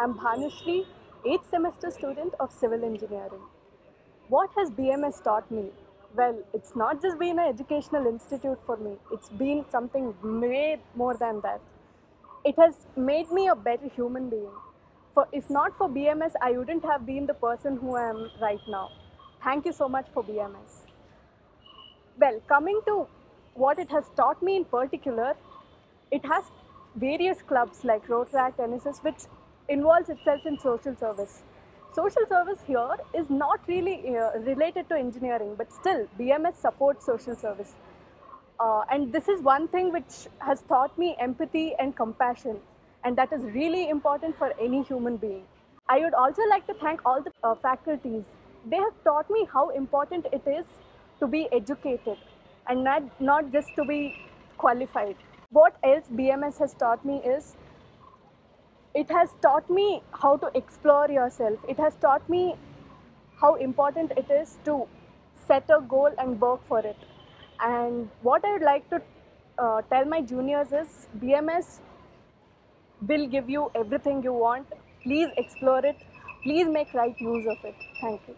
I'm Bhanushree, 8th semester student of civil engineering. What has BMS taught me? Well, it's not just been an educational institute for me, it's been something way more than that. It has made me a better human being. For, if not for BMS, I wouldn't have been the person who I am right now. Thank you so much for BMS. Well, coming to what it has taught me in particular, it has various clubs like Rotaract, NSS, which involves itself in social service. Social service here is not really uh, related to engineering, but still BMS supports social service. Uh, and this is one thing which has taught me empathy and compassion, and that is really important for any human being. I would also like to thank all the uh, faculties. They have taught me how important it is to be educated and not, not just to be qualified. What else BMS has taught me is it has taught me how to explore yourself. It has taught me how important it is to set a goal and work for it. And what I would like to uh, tell my juniors is BMS will give you everything you want. Please explore it. Please make right use of it. Thank you.